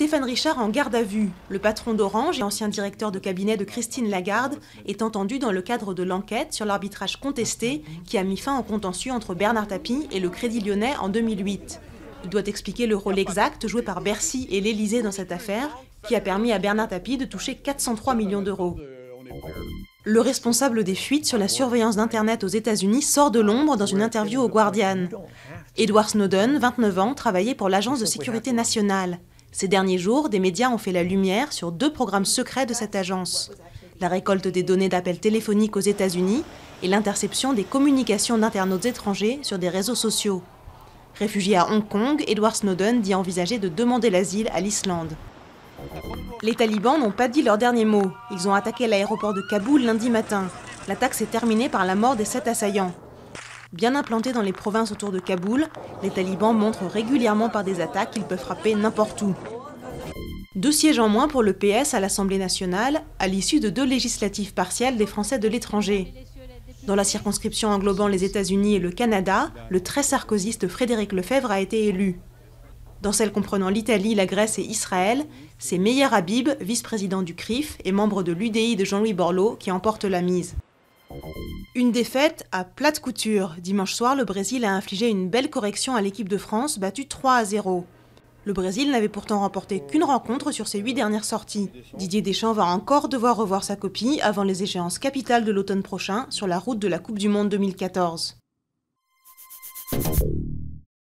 Stéphane Richard en garde à vue. Le patron d'Orange et ancien directeur de cabinet de Christine Lagarde est entendu dans le cadre de l'enquête sur l'arbitrage contesté qui a mis fin au contentieux entre Bernard Tapie et le Crédit Lyonnais en 2008. Il doit expliquer le rôle exact joué par Bercy et l'Élysée dans cette affaire qui a permis à Bernard Tapie de toucher 403 millions d'euros. Le responsable des fuites sur la surveillance d'Internet aux États-Unis sort de l'ombre dans une interview au Guardian. Edward Snowden, 29 ans, travaillait pour l'Agence de sécurité nationale. Ces derniers jours, des médias ont fait la lumière sur deux programmes secrets de cette agence. La récolte des données d'appels téléphoniques aux États-Unis et l'interception des communications d'internautes étrangers sur des réseaux sociaux. Réfugié à Hong Kong, Edward Snowden dit envisager de demander l'asile à l'Islande. Les talibans n'ont pas dit leur dernier mot. Ils ont attaqué l'aéroport de Kaboul lundi matin. L'attaque s'est terminée par la mort des sept assaillants. Bien implantés dans les provinces autour de Kaboul, les talibans montrent régulièrement par des attaques qu'ils peuvent frapper n'importe où. Deux sièges en moins pour le PS à l'Assemblée nationale, à l'issue de deux législatives partielles des Français de l'étranger. Dans la circonscription englobant les États-Unis et le Canada, le très sarkozyste Frédéric Lefebvre a été élu. Dans celle comprenant l'Italie, la Grèce et Israël, c'est Meyer Habib, vice-président du CRIF et membre de l'UDI de Jean-Louis Borloo, qui emporte la mise. Une défaite à plate couture. Dimanche soir, le Brésil a infligé une belle correction à l'équipe de France, battue 3 à 0. Le Brésil n'avait pourtant remporté qu'une rencontre sur ses huit dernières sorties. Didier Deschamps va encore devoir revoir sa copie avant les échéances capitales de l'automne prochain sur la route de la Coupe du Monde 2014.